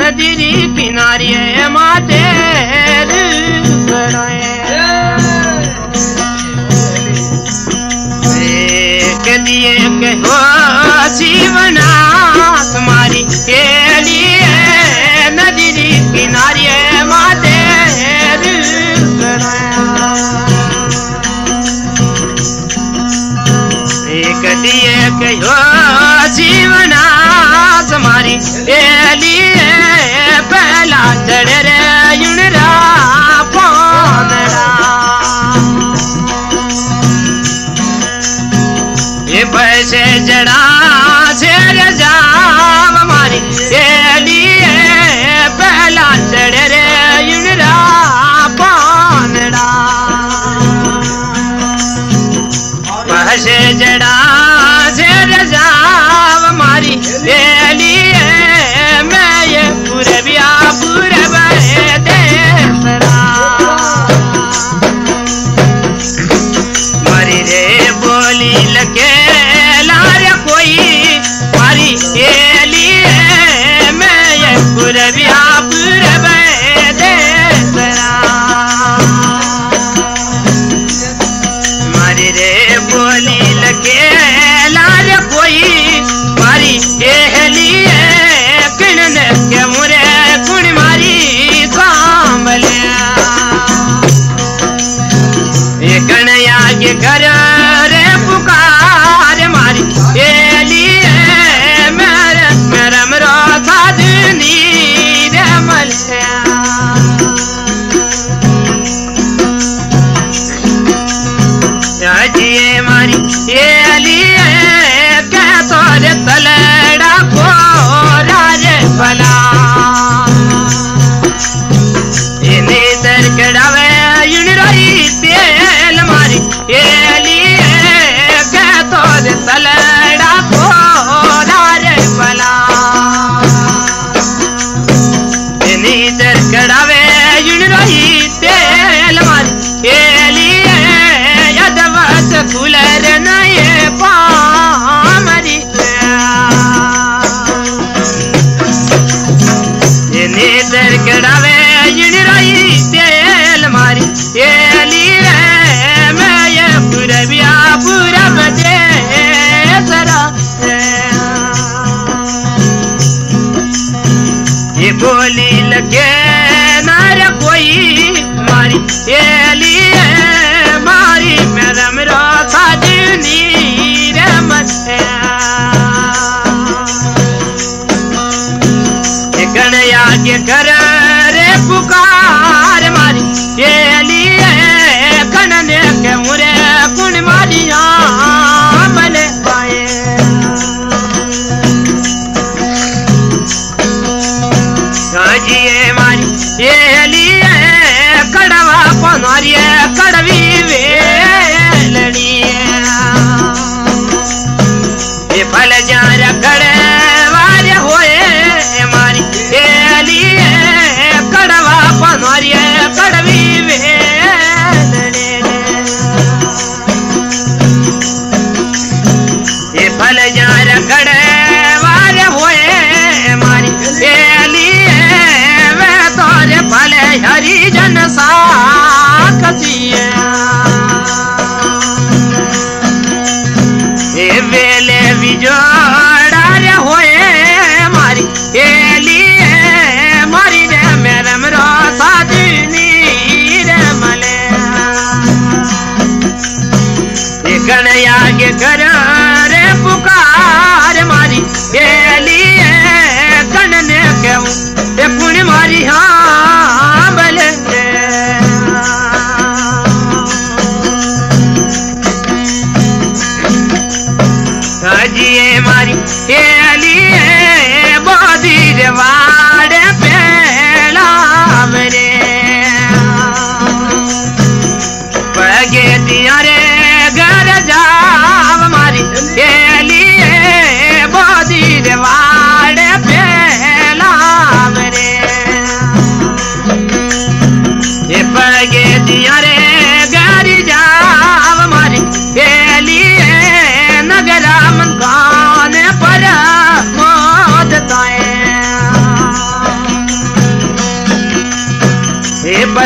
नदी किनारे माते दिए के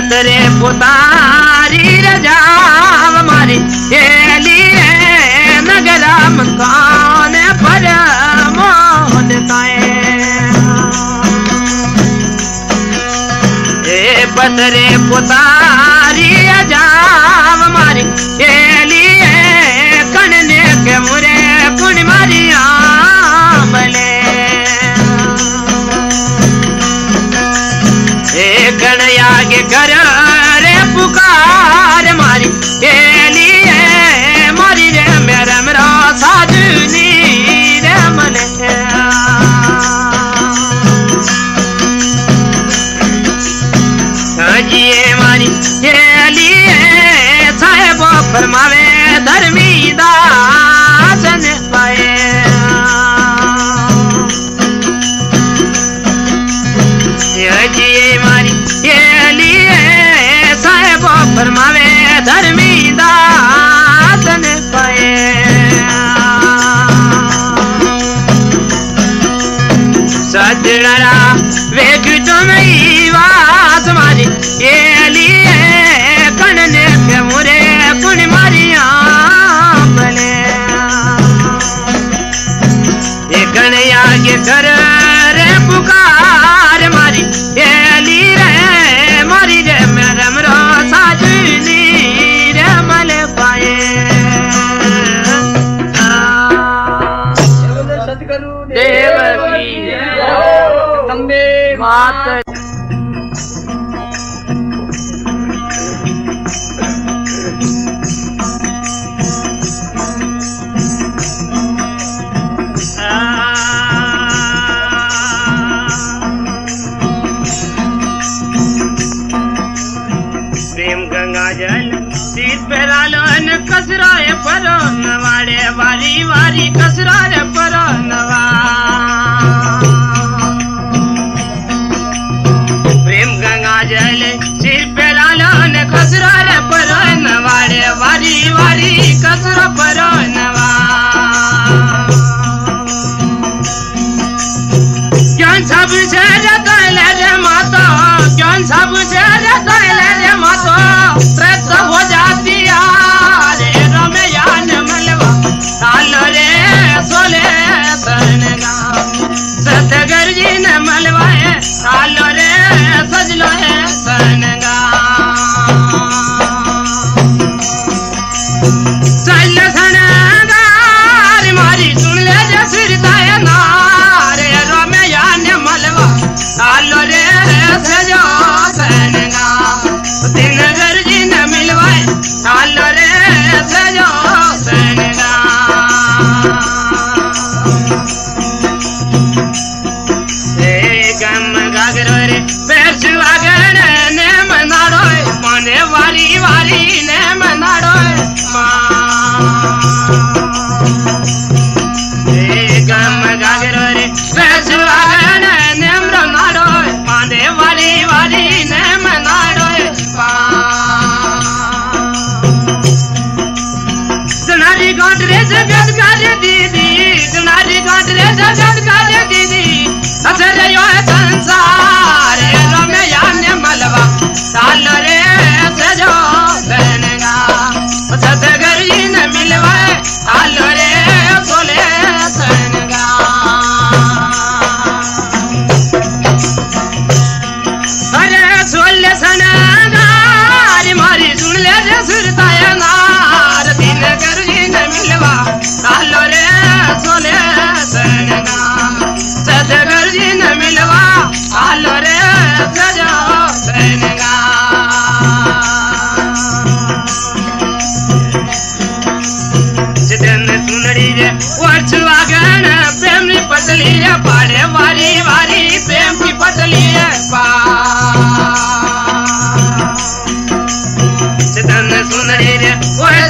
अंदरे पुतारी रजा हमारी हेली लिए नगर मकान पर मोहन ए पतरे पुतारी Gara Yeah.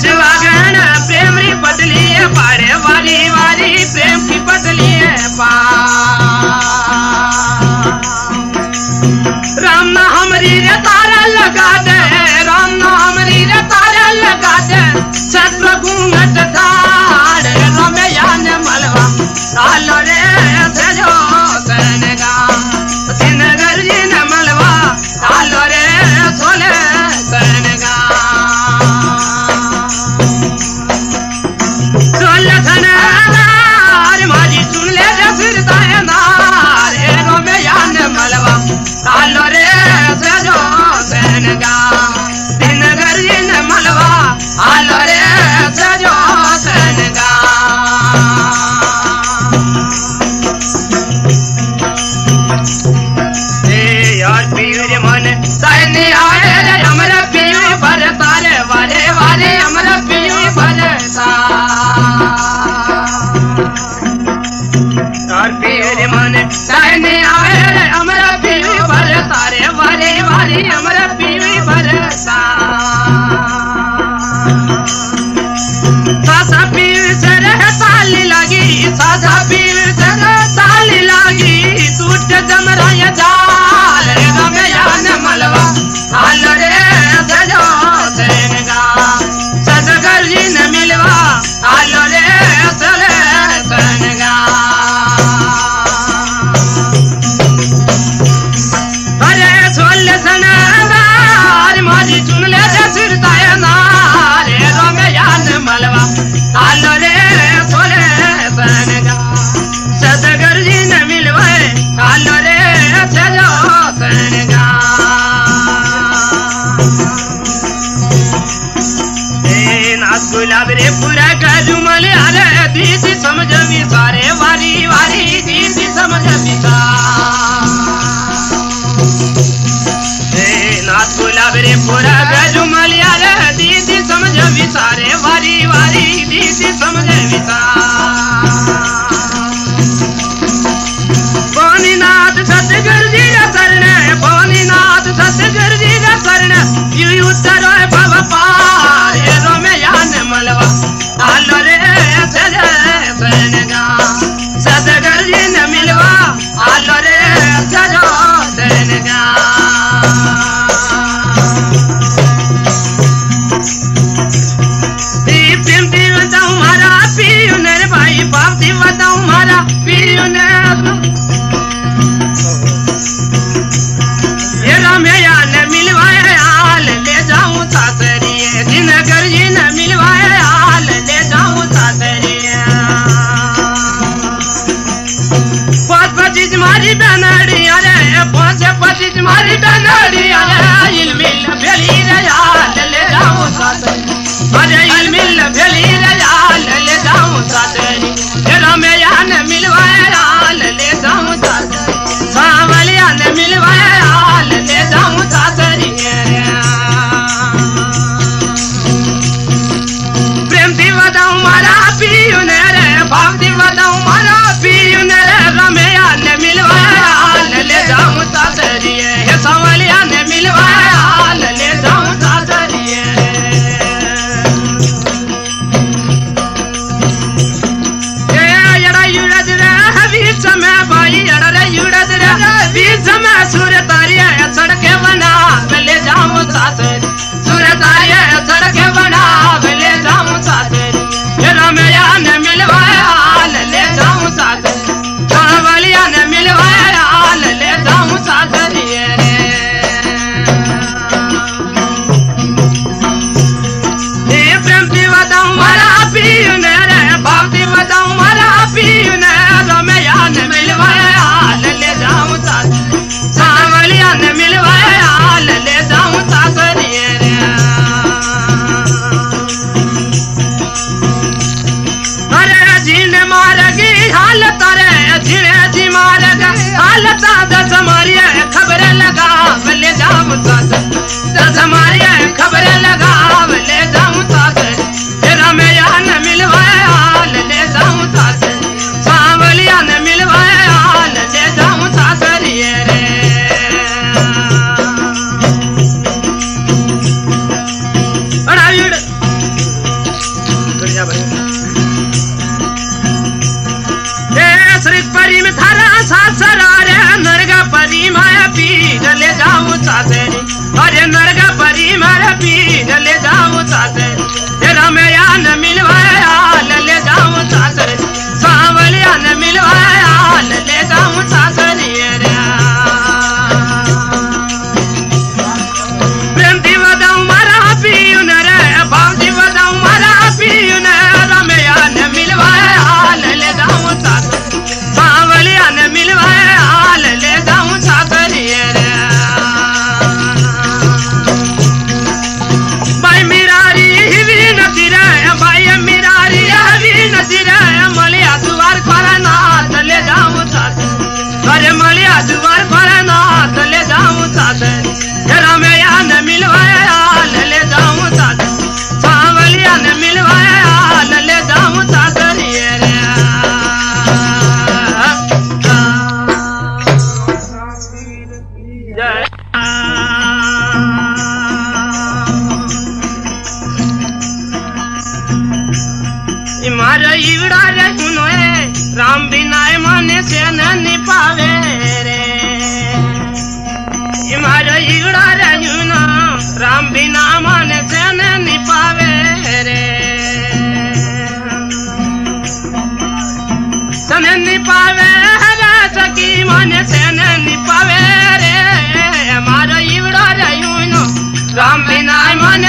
जवा गहना प्रेम री पतली है पारे वाली वाली, प्रेम की पतली है राम ना हमरी रे तारा लगा दे, राम ना हमरी रे तारा लगा दे सत प्रभु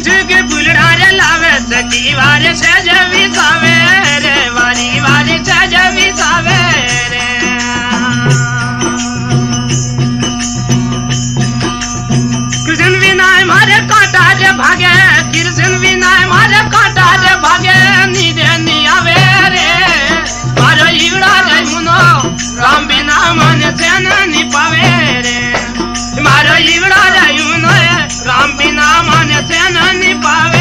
अरे सिग सिग फुलड़ा रे लावे सकी वारे सहज विसावे रे, वारी वारी सहज विसावे रे। कृष्ण विनाय मारे काटा रे भागे, कृष्ण विनाय मारे काटा रे भागे नीरे नियावे रे। मारो ईवड़ा रे मुनो, राम बिना मन चैन निपावे रे। मारो ईवड़ा रे मुनो राम बिना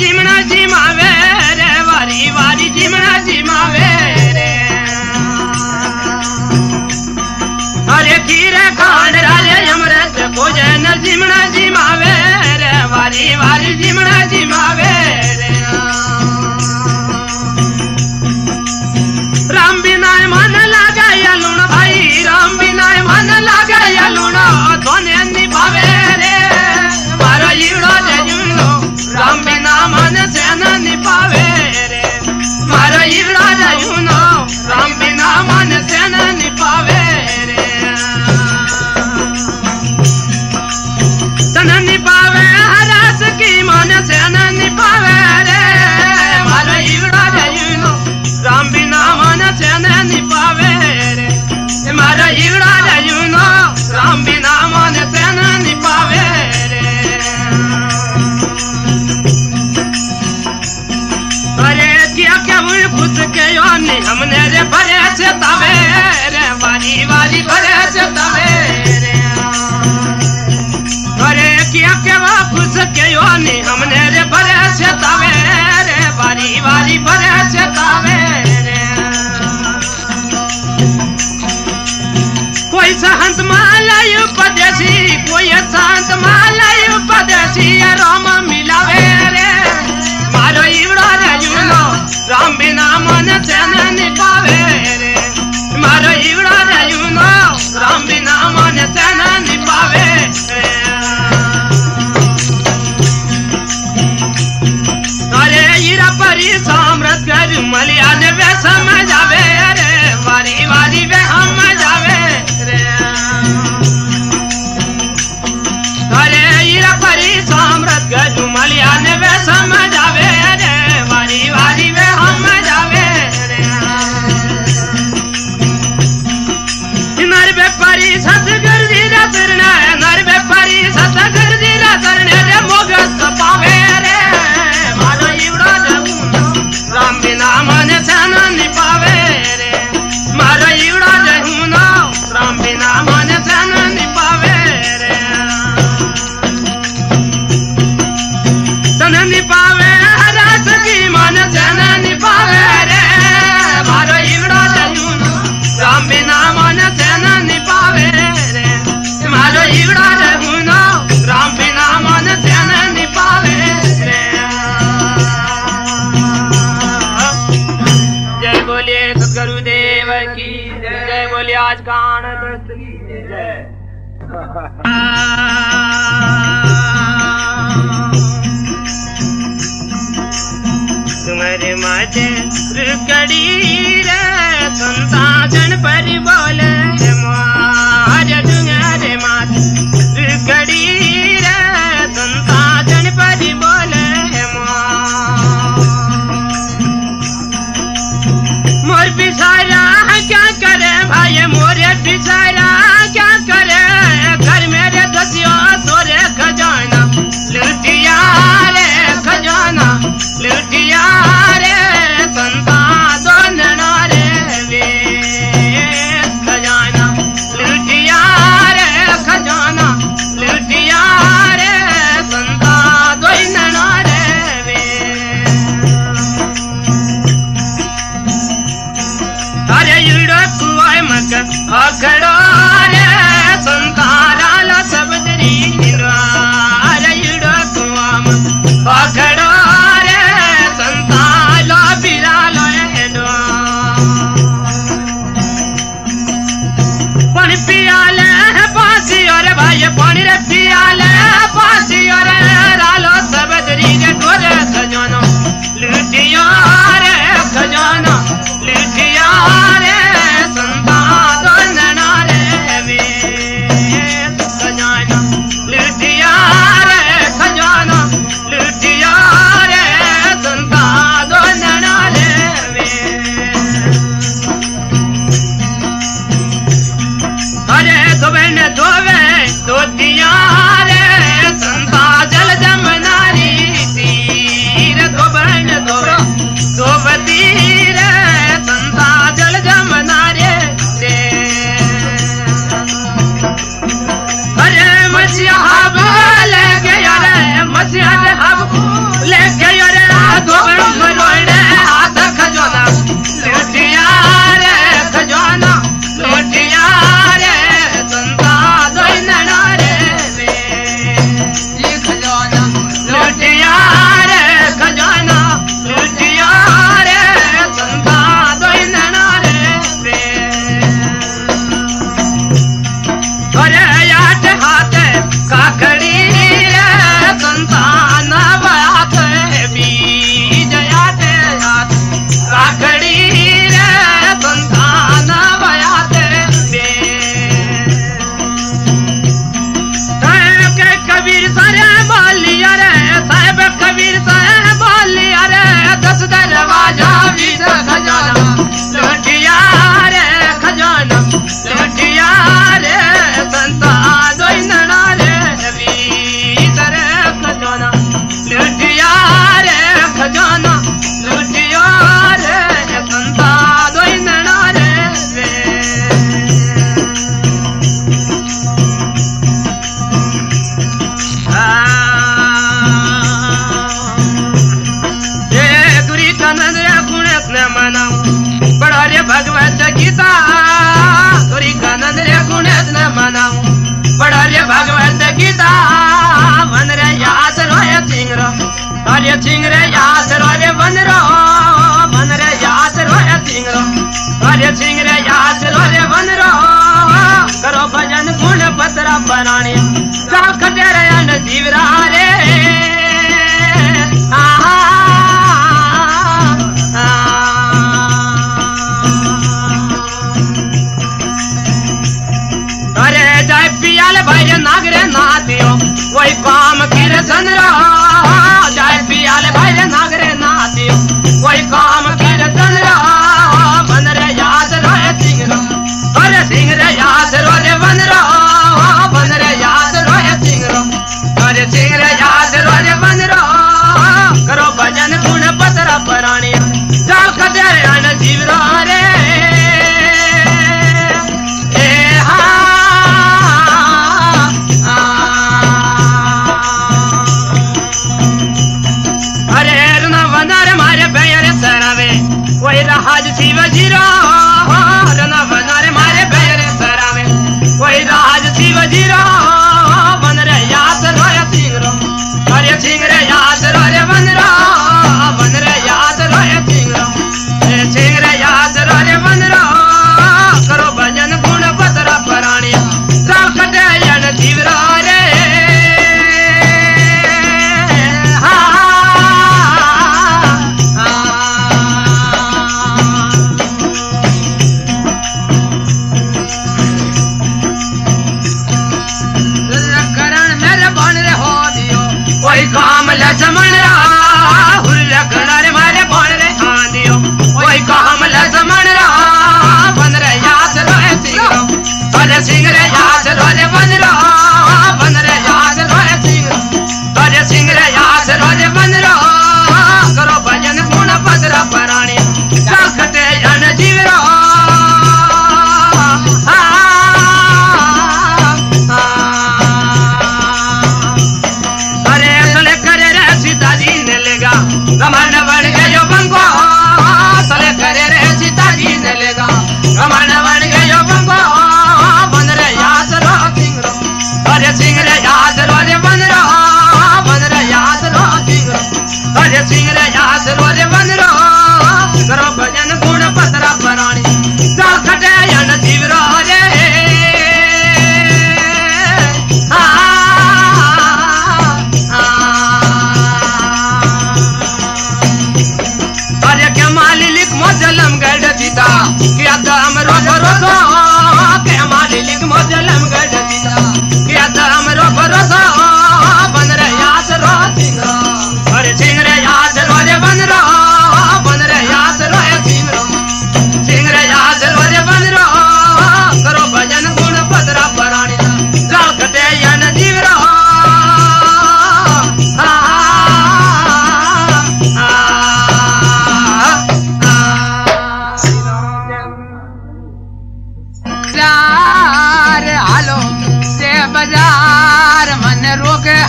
भोजन जिमना जिमावे रे वारी वारी जिमना जिमावे रे अरे खीर कांड राजे यमरत भोजन जिमना जिमावे रे वारी वारी हमने रे भरे से तवे रे वारी वारी भरे से तवे रे। अरे क्या क्या वो खुद के योनी हमने रे भरे से तवे रे वारी वारी भरे से तवे रे। कोई संत मालय उपदेशी उपदेशी, राम मिलावे रे। ईवड़ो रे जुनो राम बिना मारो ईवड़ो रे जुनो राम बिना निपावे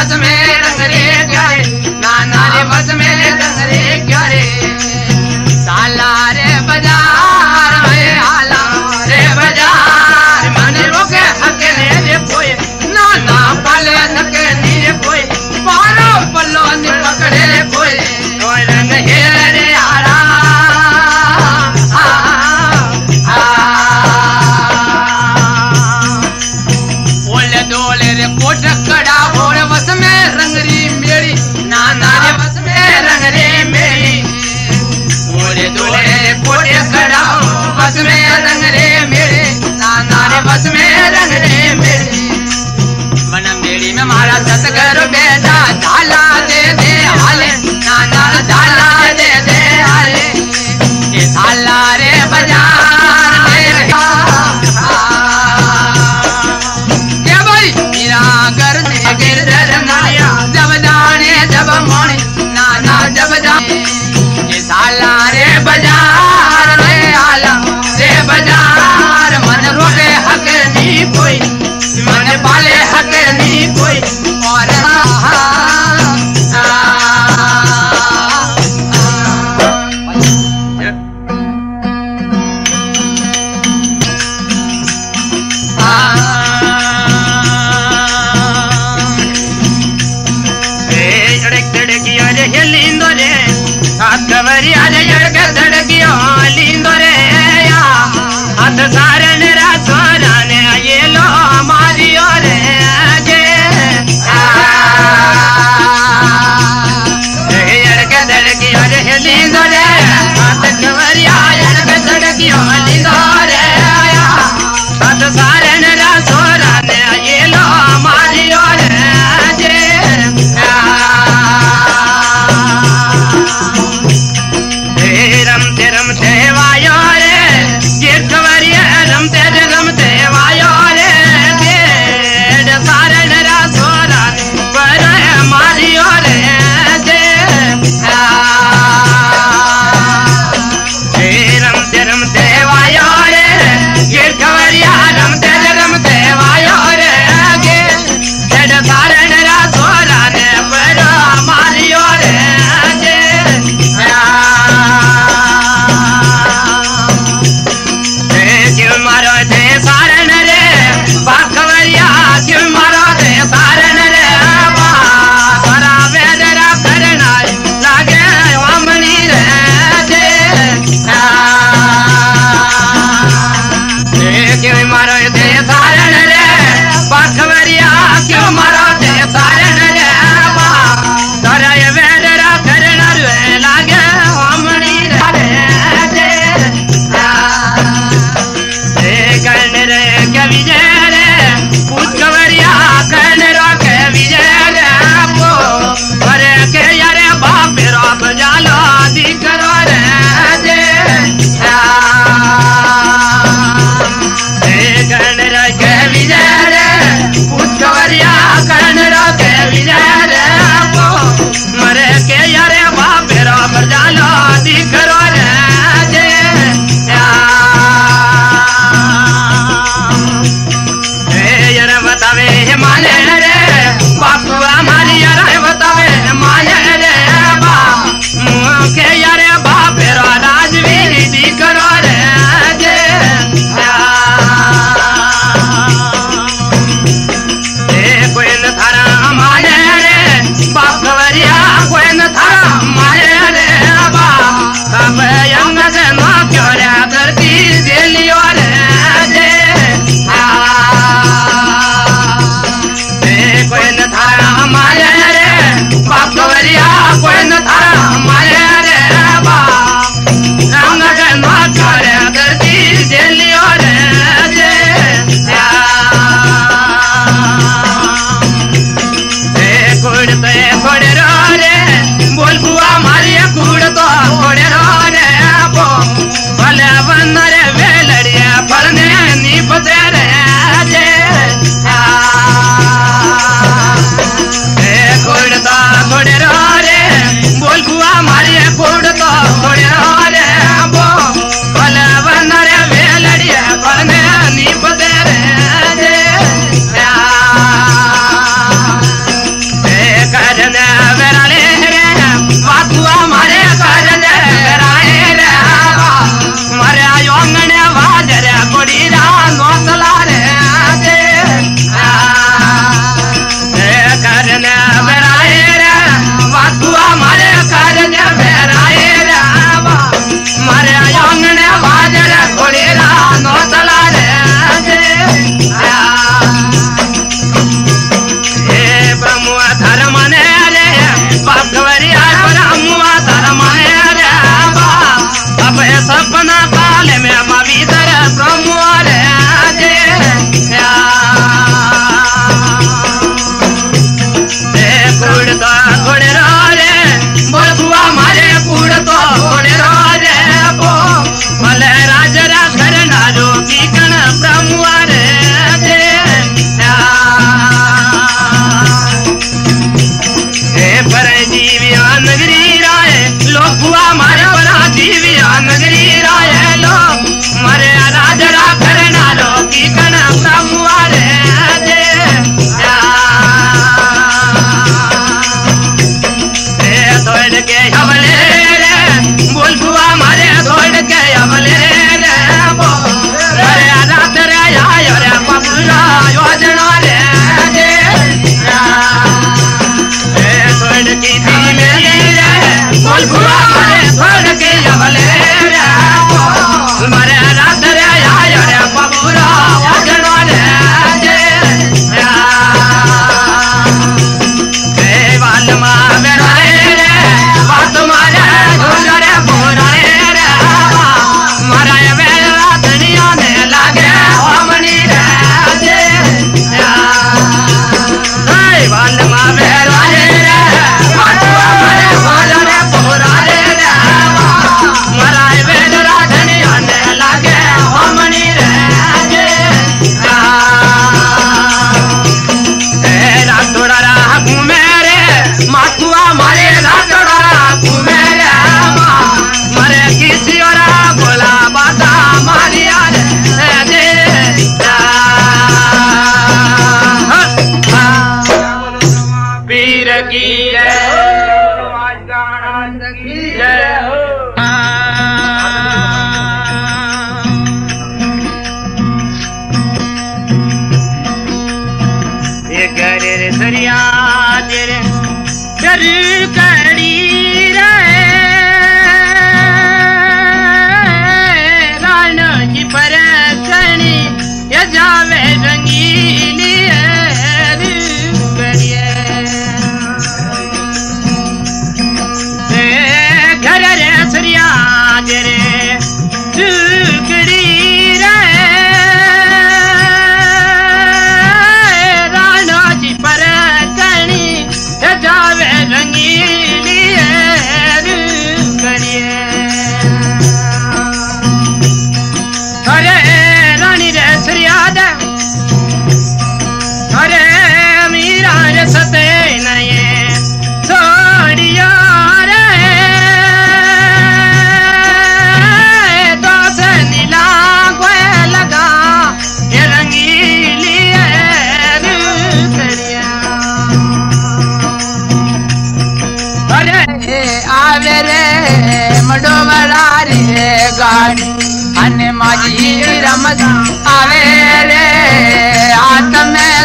बस में रंग प्यारे। नाना रे बस में रंग रे प्यारे।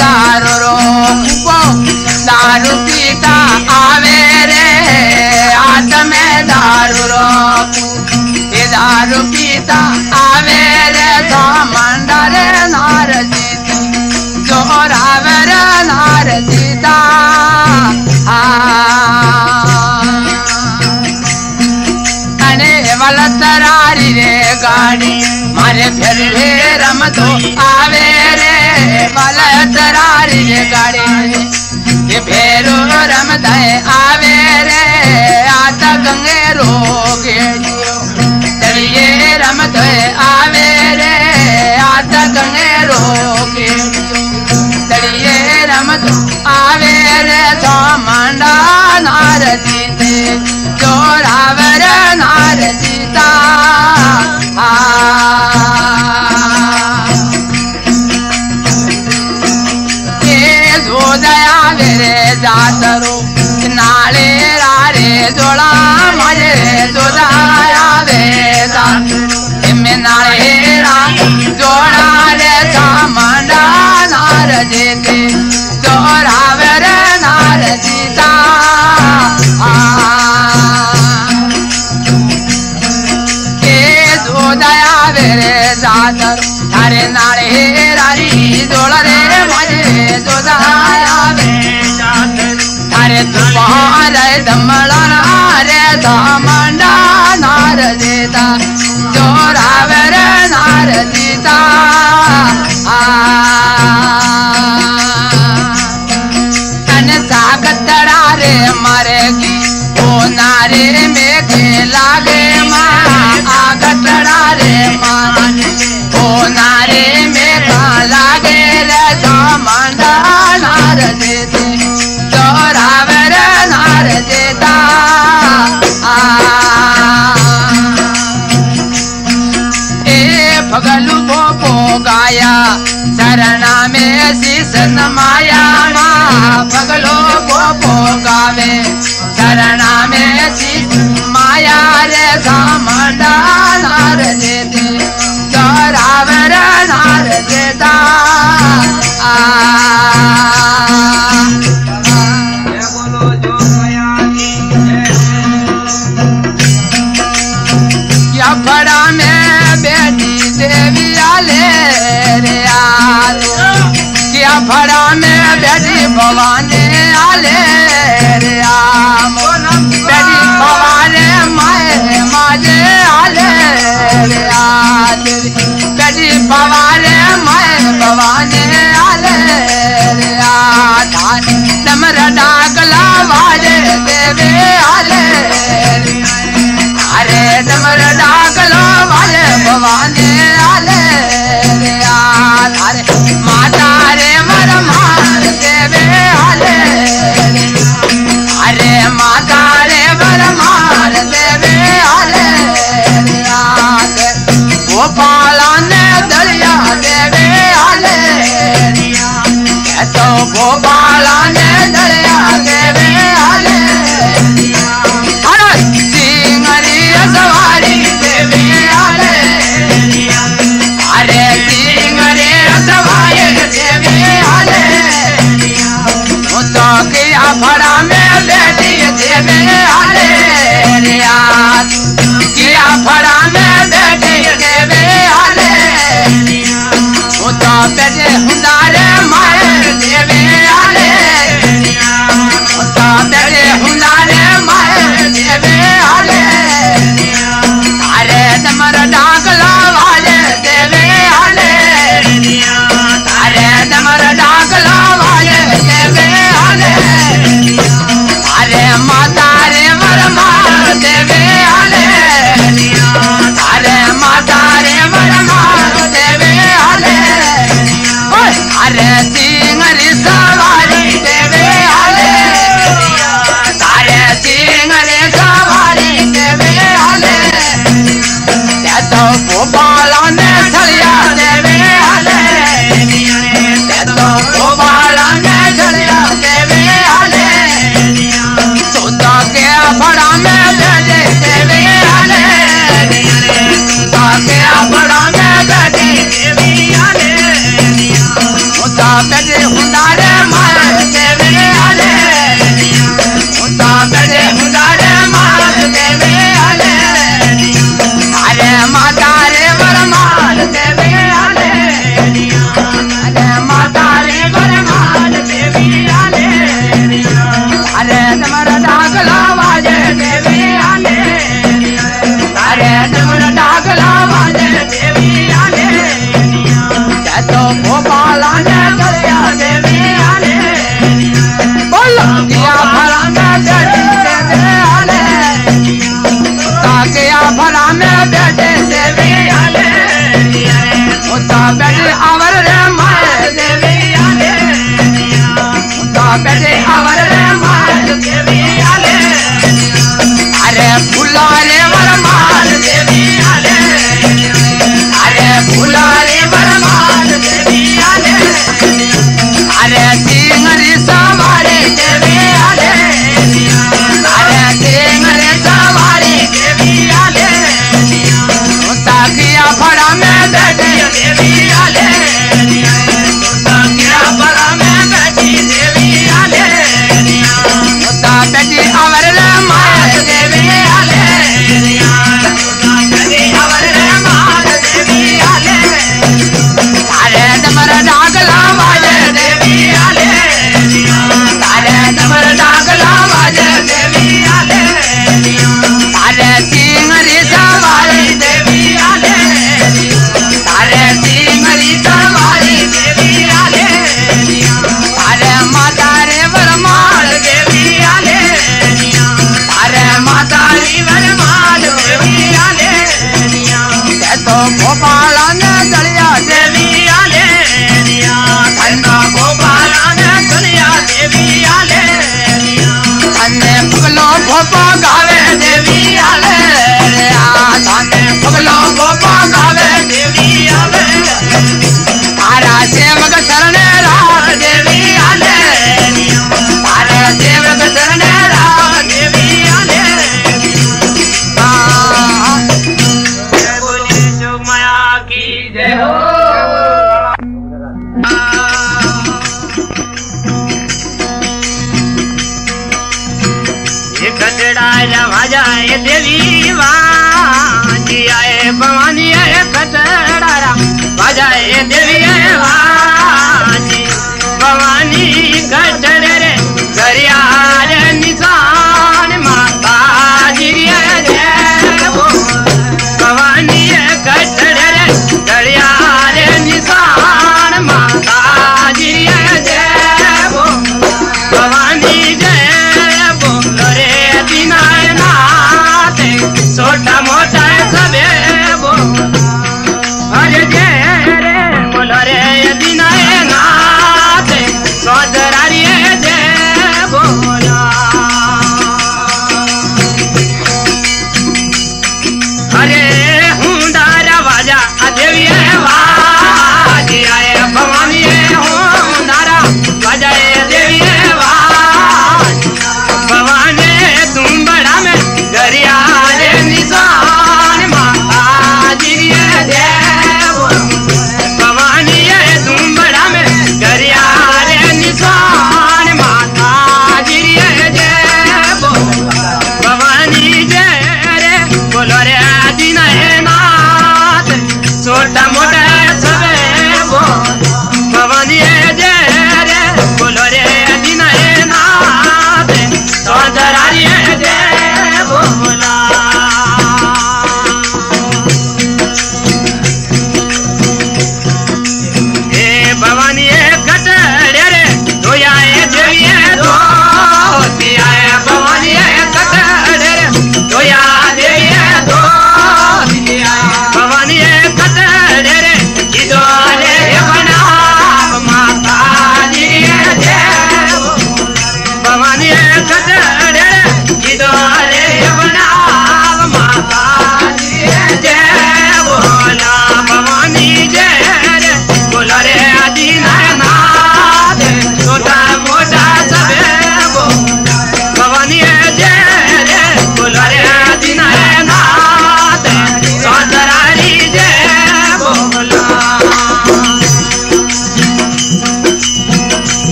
दारू रो दारू पीता आवेरे हाथ में दारू रो ये दारू पीता आवेरे रे सामंड रे नार जीता जोराव रे नार जीता अने वल तरारी रे गाड़ी, मारे फिर रम तो आवेरे वाला રે ગાડી એ ફેરો રમતા આવે રે આતા ગંગે રોગેડિયો તળિયે રમતો આવે રે આતા ગંગે રોગેડિયો તળિયે રમતો આવે રે સામંડા નારતી તે ચોરાવર નારતીતા એ ಸೋದಯಾ ಬೇರೆ ಜಾತರು ನಾಳೆ ರಾರೆ ಜೋಳ ಮಳೆ ಸೋದಯ ಬೇದ ಎಮ್ಮೆ ನಾಳೆ ರಾ ಜೋಳಾರೆ ಸಾಮಂಡ ನಾರ ಜೇತೆ ಜೋರಾ ಬೇರೆ ನಾರ ಸೀತಾ ಏ ಸೋದಯ ಬೇರೆ ಜಾತರು मारे नारे रारी, जोड़ा रे मज़े जोड़ा आवे थारे तुफान रे धमला रे देता। जो ચરણ માયામાં પગલો ગોપો ગાવે. ચરણા મેથી માયા રે સામડા નાર દે દે ચરાવર નાર આ भवाने आले रे राम तेरी भवाने माए माजे आले रे आले भवाने माए भवाने आले रे आधान नमर डाकला वाजे देवे आले अरे तमरा डाकला वाले भवाने आले रे आधार रे मर मार के वे आले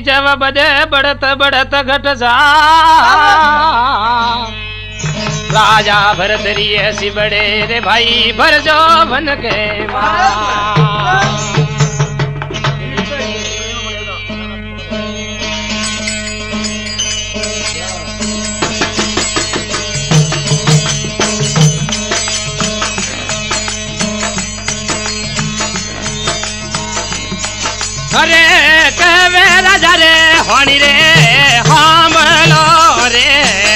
जब बदे बढ़त बढ़त, घट जा। राजा भरत रिय बड़े रे भाई, भर जो बन के माँ। અરે કવે રાજા રે હોણી રે હામલો રે.